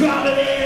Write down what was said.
comedy.